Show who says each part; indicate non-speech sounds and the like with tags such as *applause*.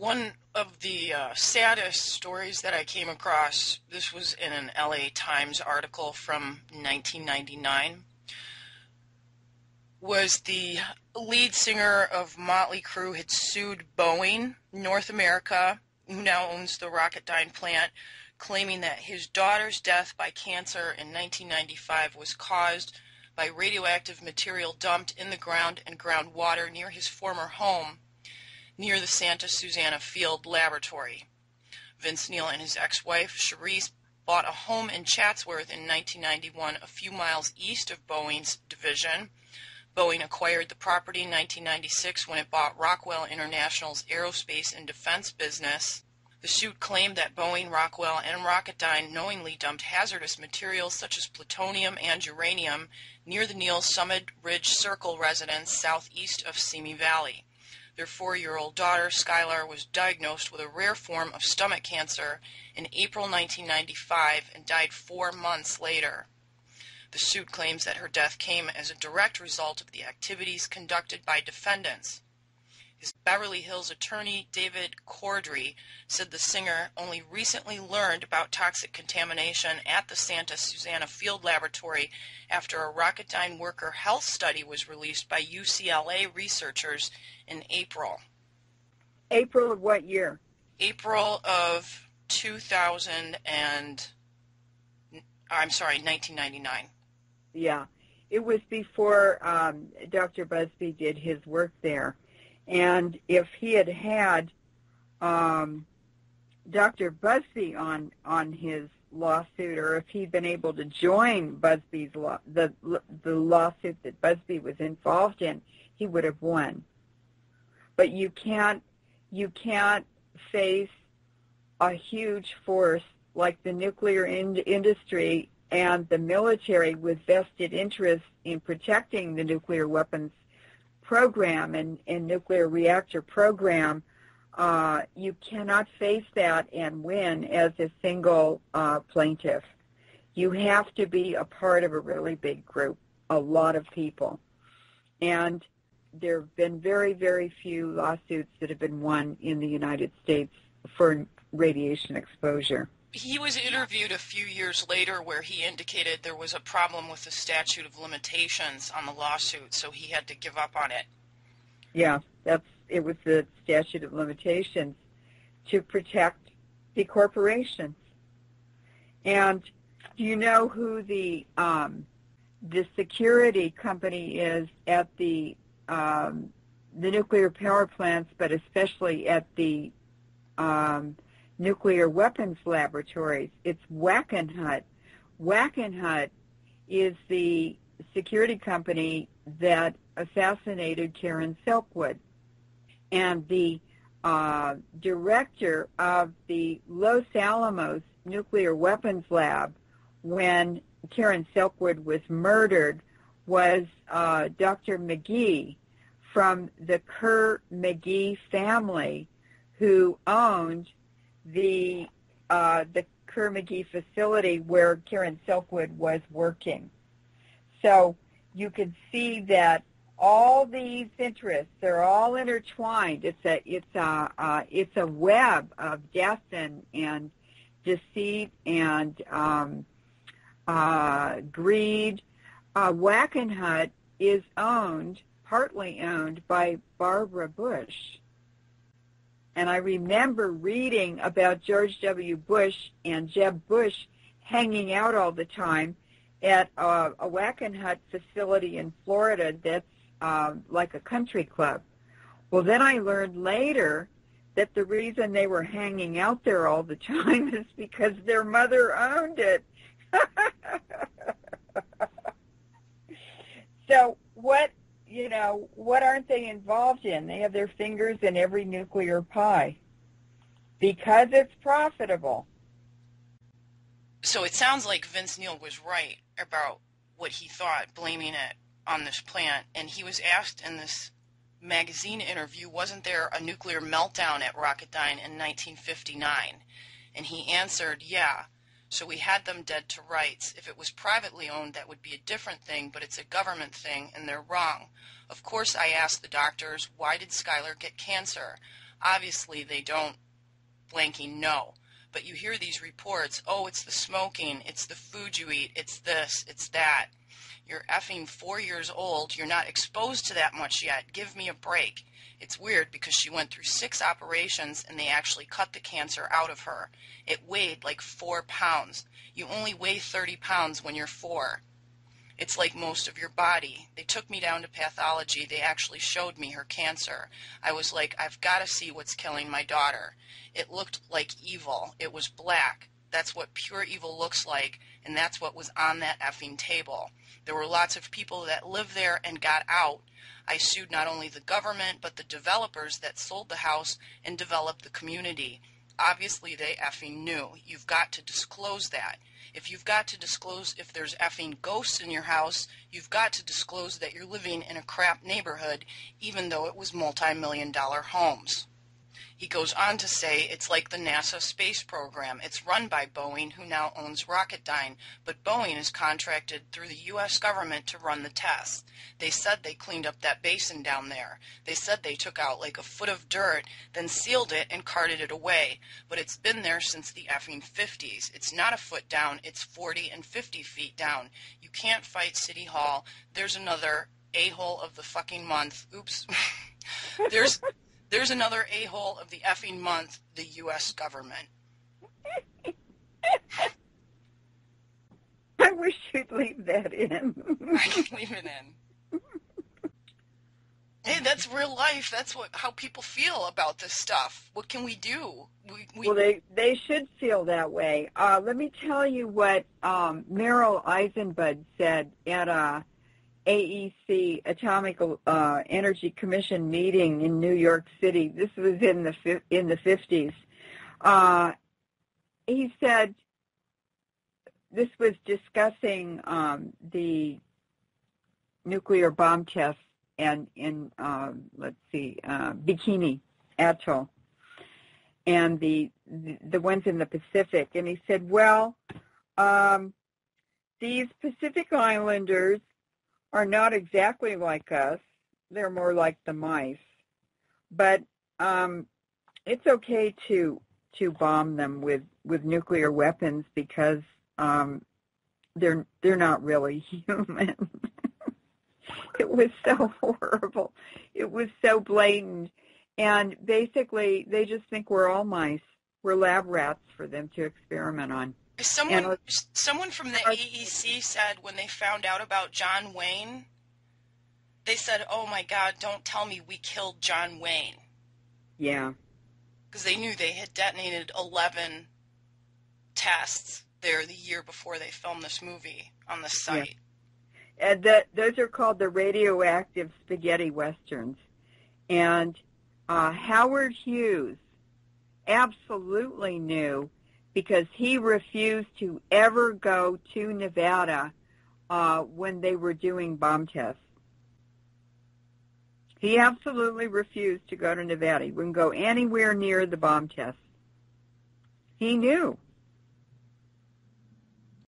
Speaker 1: One of the uh, saddest stories that I came across, this was in an LA Times article from 1999, was the lead singer of Motley Crue had sued Boeing North America, who now owns the Rocketdyne plant, claiming that his daughter's death by cancer in 1995 was caused by radioactive material dumped in the ground and groundwater near his former home near the Santa Susana Field Laboratory. Vince Neil and his ex-wife, Sharise, bought a home in Chatsworth in 1991, a few miles east of Boeing's division. Boeing acquired the property in 1996 when it bought Rockwell International's aerospace and defense business. The suit claimed that Boeing, Rockwell, and Rocketdyne knowingly dumped hazardous materials such as plutonium and uranium near the Neil Summit Ridge Circle residence southeast of Simi Valley. Their four-year-old daughter, Skylar, was diagnosed with a rare form of stomach cancer in April 1995 and died four months later. The suit claims that her death came as a direct result of the activities conducted by defendants. His Beverly Hills attorney, David Cordry, said the singer only recently learned about toxic contamination at the Santa Susana Field Laboratory after a Rocketdyne worker health study was released by UCLA researchers in April.
Speaker 2: April of what year?
Speaker 1: April of 2000 and I'm sorry, 1999.
Speaker 2: Yeah, it was before um, Dr. Busby did his work there. And if he had had um, Dr. Busby on on his lawsuit, or if he'd been able to join Busby's law, the the lawsuit that Busby was involved in, he would have won. But you can't you can't face a huge force like the nuclear in- industry and the military with vested interests in protecting the nuclear weapons program and, and nuclear reactor program, uh, you cannot face that and win as a single uh, plaintiff. You have to be a part of a really big group, a lot of people. And there have been very, very few lawsuits that have been won in the United States for radiation exposure.
Speaker 1: He was interviewed a few years later where he indicated there was a problem with the statute of limitations on the lawsuit, so he had to give up on it.
Speaker 2: Yeah, that's it was the statute of limitations to protect the corporations. And do you know who the um, the security company is at the um, the nuclear power plants, but especially at the um, nuclear weapons laboratories. It's Wackenhut. Wackenhut is the security company that assassinated Karen Silkwood. And the uh, director of the Los Alamos Nuclear Weapons Lab when Karen Silkwood was murdered was uh, Dr. McGee from the Kerr McGee family who owned the uh, the Kerr-McGee facility where Karen Silkwood was working. So you can see that all these interests they're all intertwined. It's a it's a uh, it's a web of death and and deceit and um, uh, greed. Uh, Wackenhut is owned partly owned by Barbara Bush and I remember reading about George W. Bush and Jeb Bush hanging out all the time at a, a Wackenhut facility in Florida that's uh, like a country club. Well, then I learned later that the reason they were hanging out there all the *laughs* time is because their mother owned it. *laughs* so what you know, what aren't they involved in? They have their fingers in every nuclear pie because it's profitable.
Speaker 1: So it sounds like Vince Neil was right about what he thought, blaming it on this plant. And he was asked in this magazine interview, wasn't there a nuclear meltdown at Rocketdyne in 1959? And he answered, yeah. So we had them dead to rights. If it was privately owned, that would be a different thing, but it's a government thing, and they're wrong. Of course, I asked the doctors, why did Skylar get cancer? Obviously, they don't blanking know. But you hear these reports, oh, it's the smoking, it's the food you eat, it's this, it's that. You're effing four years old. You're not exposed to that much yet. Give me a break. It's weird because she went through six operations and they actually cut the cancer out of her. It weighed like four pounds. You only weigh 30 pounds when you're four. It's like most of your body. They took me down to pathology. They actually showed me her cancer. I was like, I've got to see what's killing my daughter. It looked like evil. It was black. That's what pure evil looks like, and that's what was on that effing table. There were lots of people that lived there and got out. I sued not only the government, but the developers that sold the house and developed the community. Obviously, they effing knew. You've got to disclose that. If you've got to disclose if there's effing ghosts in your house, you've got to disclose that you're living in a crap neighborhood, even though it was multi million dollar homes. He goes on to say it's like the NASA space program. It's run by Boeing, who now owns Rocketdyne, but Boeing is contracted through the U.S. government to run the tests. They said they cleaned up that basin down there. They said they took out like a foot of dirt, then sealed it and carted it away. But it's been there since the effing 50s. It's not a foot down, it's 40 and 50 feet down. You can't fight City Hall. There's another a hole of the fucking month. Oops. *laughs* There's there's another a-hole of the effing month, the U.S. government. *laughs*
Speaker 2: I wish you'd leave that in. *laughs*
Speaker 1: I can leave it in. Hey, that's real life. That's what how people feel about this stuff. What can we do?
Speaker 2: We, we... Well, they they should feel that way. Uh, let me tell you what um, Merril Eisenbud said at a AEC Atomic uh, Energy Commission meeting in New York City. This was in the in the 50s. Uh, he said this was discussing um, the nuclear bomb tests and in uh, let's see uh, Bikini Atoll and the, the, the ones in the Pacific. And he said, well, um, these Pacific Islanders are not exactly like us. They're more like the mice. But um, it's okay to to bomb them with, with nuclear weapons because um, they're they're not really *laughs* human. it was so horrible. It was so blatant. And basically, they just think we're all mice. We're lab rats for them to experiment on.
Speaker 1: Someone, and, someone from the AEC said when they found out about John Wayne, they said, "Oh my God, don't tell me we killed John Wayne."
Speaker 2: Yeah.
Speaker 1: Because they knew they had detonated eleven tests there the year before they filmed this movie on the site.
Speaker 2: Yeah. And that those are called the radioactive spaghetti westerns, and uh, Howard Hughes absolutely knew because he refused to ever go to Nevada uh, when they were doing bomb tests. He absolutely refused to go to Nevada. He wouldn't go anywhere near the bomb tests. He knew.